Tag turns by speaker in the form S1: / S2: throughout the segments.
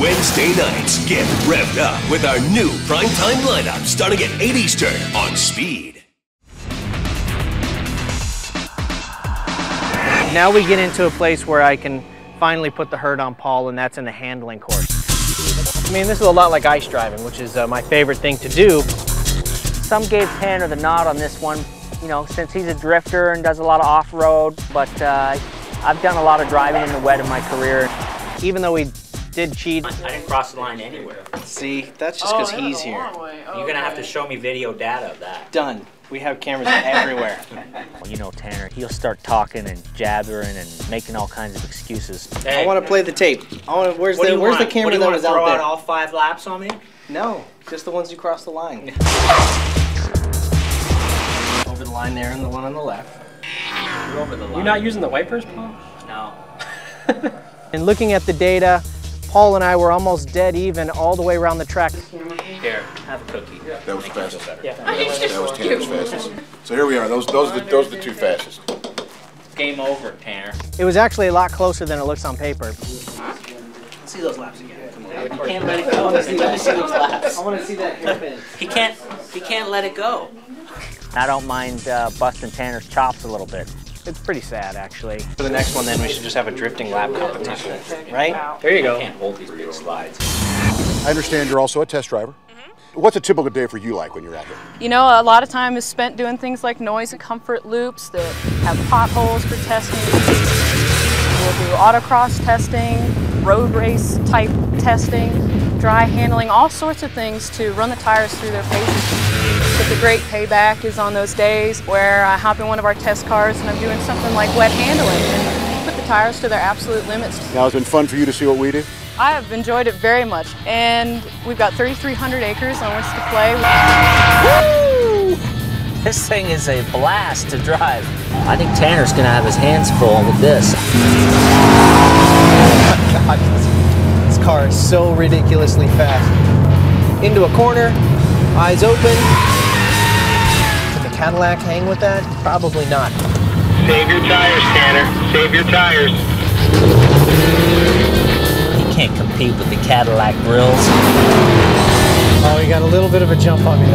S1: Wednesday nights, get revved up with our new primetime lineup starting at 8 Eastern on Speed.
S2: Now we get into a place where I can finally put the hurt on Paul, and that's in the handling course. I mean, this is a lot like ice driving, which is uh, my favorite thing to do. Some gave Tanner the nod on this one, you know, since he's a drifter and does a lot of off-road, but uh, I've done a lot of driving in the wet in my career. Even though we did cheat.
S3: I didn't cross the line anywhere.
S2: See, that's just because oh, he's here.
S3: You're gonna have to show me video data of that.
S2: Done. We have cameras everywhere.
S3: Well, you know Tanner, he'll start talking and jabbering and making all kinds of excuses.
S2: I want to play the tape. I want to. Where's
S3: What
S2: the
S3: you
S2: Where's
S3: want?
S2: the camera
S3: what do you
S2: that
S3: want
S2: was
S3: to
S2: out
S3: throw
S2: there?
S3: out all five laps on me?
S2: No, just the ones you crossed the line. Over the line there and the one on the left.
S3: You're over the line.
S4: You're not using the wipers, Paul?
S3: No.
S2: And looking at the data, Paul and I were almost dead even all the way around the track.
S3: Here, have a cookie.
S5: That was fastest.
S2: Yeah.
S5: That was Tanner's fastest. So here we are. Those those are the, those are the two fastest.
S3: Game over, Tanner.
S2: It was actually a lot closer than it looks on paper.
S3: See those laps again. Come on. He can't let it go. Let me see those laps.
S2: I want to see that hairpin.
S3: He can't. He can't let it go. I don't mind uh, busting Tanner's chops a little bit.
S2: It's pretty sad, actually. For the next one, then we should just have a drifting lap competition, right?
S4: There you go.
S3: I
S4: go.
S3: can't hold these big slides.
S5: I understand you're also a test driver. Mm-hmm. What's a typical day for you like when you're out here?
S6: You know, a lot of time is spent doing things like noise and comfort loops that have potholes for testing. We'll do autocross testing, road race type testing, dry handling, all sorts of things to run the tires through their paces. But the great payback is on those days where I hop in one of our test cars and I'm doing something like wet handling and put the tires to their absolute limits.
S5: Now it's been fun for you to see what we do.
S6: I have enjoyed it very much, and we've got 3,300 acres on which to play.
S3: This thing is a blast to drive. I think Tanner's gonna have his hands full with this.
S2: This car is so ridiculously fast. Into a corner, eyes open. Can the Cadillac hang with that? Probably not.
S7: Save your tires, Tanner. Save your tires.
S3: He can't compete with the Cadillac grills.
S2: Oh, you got a little bit of a jump on me.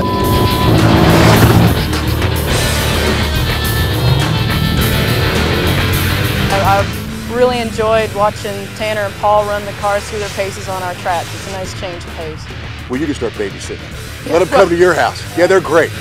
S6: I- I've really enjoyed watching Tanner and Paul run the cars through their paces on our tracks. It's a nice change of pace.
S5: Well, you can start babysitting. Let them come to your house. Yeah, they're great.